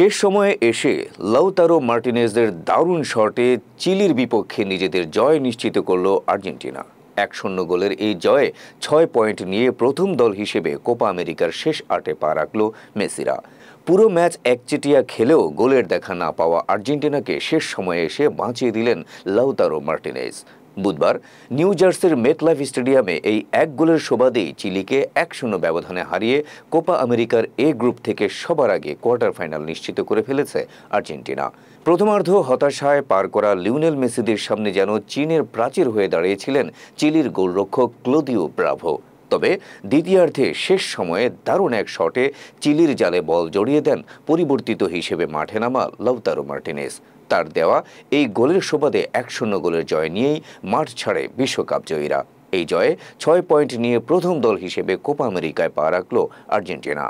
শেষ সময়ে এসে লাউতারো মার্টিনেজদের দারুণ শটে চিলির বিপক্ষে নিজেদের জয় নিশ্চিত করল আর্জেন্টিনা। এক শূন্য গোলের এই জয়ে ছয় পয়েন্ট নিয়ে প্রথম দল হিসেবে কোপা আমেরিকার শেষ আটে পা রাখল মেসিরা। পুরো ম্যাচ একচেটিয়া খেলেও গোলের দেখা না পাওয়া আর্জেন্টিনাকে শেষ সময়ে এসে বাঁচিয়ে দিলেন লাউতারো মার্টিনেজ। বুধবার নিউ জার্সির মেটলাইফ স্টেডিয়ামে এই এক গোলের সুবাদেই চিলিকে এক শূন্য ব্যবধানে হারিয়ে কোপা আমেরিকার এ গ্রুপ থেকে সবার আগে কোয়ার্টার ফাইনাল নিশ্চিত করে ফেলেছে আর্জেন্টিনা। প্রথমার্ধ হতাশায় পার করা লিওনেল মেসিদের সামনে যেন চীনের প্রাচীর হয়ে দাঁড়িয়েছিলেন চিলির গোলরক্ষক ক্লোদিও ব্রাভো। তবে দ্বিতীয়ার্ধে শেষ সময়ে দারুণ এক শটে চিলির জালে বল জড়িয়ে দেন পরিবর্তিত হিসেবে মাঠে নামা লভতারো মার্টিনেস। তার দেওয়া এই গোলের সুবাদে এক শূন্য গোলের জয় নিয়েই মাঠ ছাড়ে বিশ্বকাপ জয়ীরা। এই জয়ে ছয় পয়েন্ট নিয়ে প্রথম দল হিসেবে কোপা আমেরিকায় পা রাখল আর্জেন্টিনা।